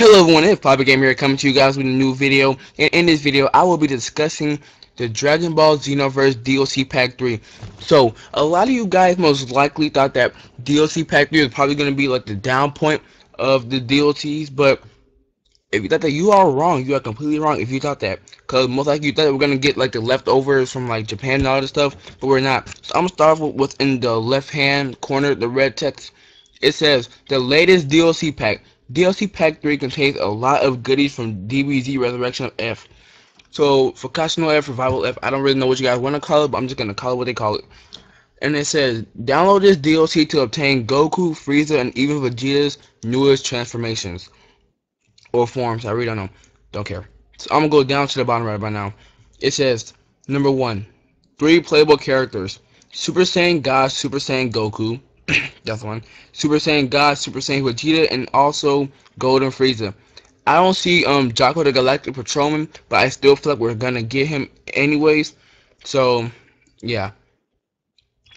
Hello everyone, it's Floppy Gamer here coming to you guys with a new video. And in this video, I will be discussing the Dragon Ball Xenoverse DLC Pack 3. So, a lot of you guys most likely thought that DLC Pack 3 was probably going to be like the down point of the DLCs, but if you thought that, you are wrong. You are completely wrong if you thought that. Because most likely you thought we we're going to get like the leftovers from like Japan and all this stuff, but we're not. So, I'm going to start with what's in the left hand corner, the red text. It says, the latest DLC pack. DLC Pack 3 contains a lot of goodies from DBZ Resurrection of F. So, for Fukkatsu no F, Revival F, I don't really know what you guys want to call it, but I'm just going to call it what they call it. And it says, download this DLC to obtain Goku, Frieza, and even Vegeta's newest transformations. Or forms, I really don't know. Don't care. So, I'm going to go down to the bottom right by now. It says, number one, three playable characters. Super Saiyan God, Super Saiyan Goku, that's one. Super Saiyan God, Super Saiyan Vegeta, and also Golden Frieza. I don't see um Jaco the Galactic Patrolman, but I still feel like we're gonna get him anyways. So yeah.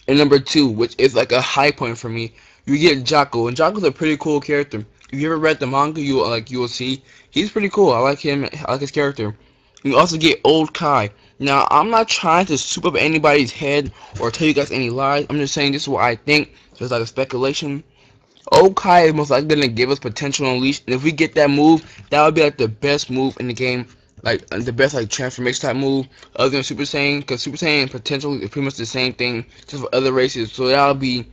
And number two, which is like a high point for me, you get Jaco, and Jaco's a pretty cool character. If you ever read the manga, you like you will see he's pretty cool. I like him. I like his character. You also get Old Kai. Now, I'm not trying to soup up anybody's head or tell you guys any lies. I'm just saying this is what I think. Just like a speculation. Old Kai is most likely going to give us potential unleashed. And if we get that move, that would be like the best move in the game. Like uh, the best like transformation type move other than Super Saiyan. Because Super Saiyan potential is pretty much the same thing just for other races. So that would be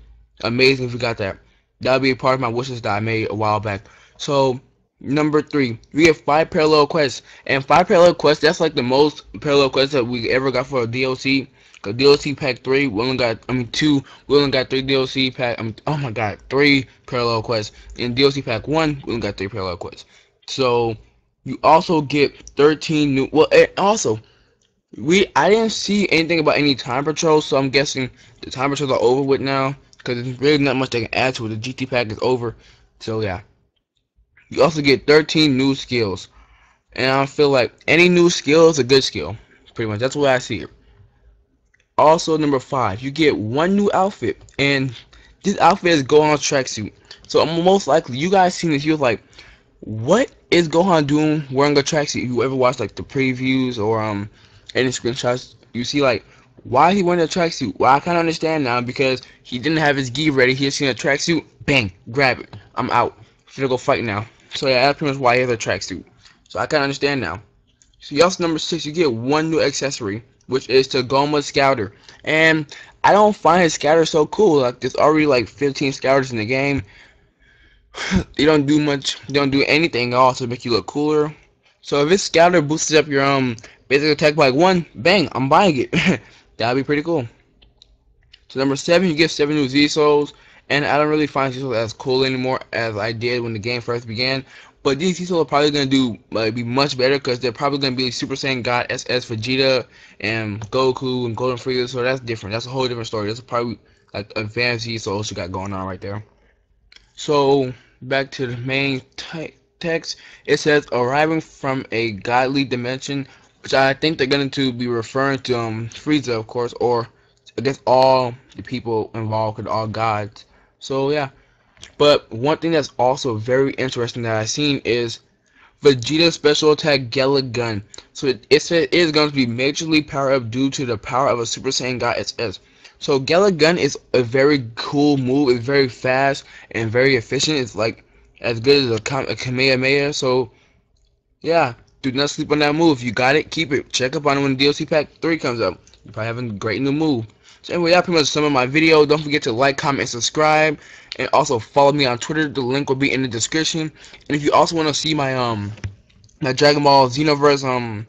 amazing if we got that. That would be a part of my wishes that I made a while back. So Number three, we have five parallel quests, and five parallel quests. That's like the most parallel quests that we ever got for a DLC. Cause DLC pack three, we only got. I mean two, we only got three DLC pack. I mean, oh my god, three parallel quests. In DLC pack one, we only got three parallel quests. So you also get 13 new. Well, and also we I didn't see anything about any time patrols, so I'm guessing the time patrols are over with now. Cause there's really not much they can add to it. The GT pack is over. So yeah. You also get 13 new skills. And I feel like any new skill is a good skill. Pretty much. That's what I see. Also, number five, you get one new outfit. And this outfit is Gohan's tracksuit. So most likely, you guys seen this, you're like, what is Gohan doing wearing a tracksuit? You ever watch like the previews or um any screenshots? You see like, why he wearing a tracksuit? Well, I kind of understand now because he didn't have his gi ready. He seen a tracksuit, bang, grab it. I'm out. Finna go fight now. So yeah, that's pretty much why he has a tracksuit. So I kind of understand now. So also number six, you get one new accessory, which is Tagoma's Scouter. And I don't find his Scouter so cool. Like there's already like 15 Scouters in the game. they don't do much. They don't do anything else to make you look cooler. So if his Scouter boosts up your um basic attack by one, bang, I'm buying it. That'd be pretty cool. So number seven, you get seven new Z Souls and I don't really find Z Souls as cool anymore as I did when the game first began. But these Z Souls are probably gonna do like, be much better because they're probably gonna be Super Saiyan God SS Vegeta and Goku and Golden Frieza. So that's different. That's a whole different story. That's probably like advanced Z Souls she got going on right there. So back to the main text. It says arriving from a godly dimension, which I think they're going to be referring to um Frieza, of course, or I guess all the people involved could all gods. So yeah. But one thing that's also very interesting that I've seen is Vegeta special attack Galick Gun. So it, it is going to be majorly powered up due to the power of a Super Saiyan God SS. So Galick Gun is a very cool move. It's very fast and very efficient. It's like as good as a, a Kamehameha. So yeah, do not sleep on that move. You got it, keep it. Check up on it when DLC Pack 3 comes up. You probably have a great new move. So anyway, that pretty much some of my video. Don't forget to like, comment, and subscribe. And also follow me on Twitter. The link will be in the description. And if you also want to see my um my Dragon Ball Xenoverse um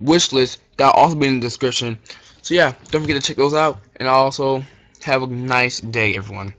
wish list, that'll also be in the description. So yeah, don't forget to check those out. And also have a nice day, everyone.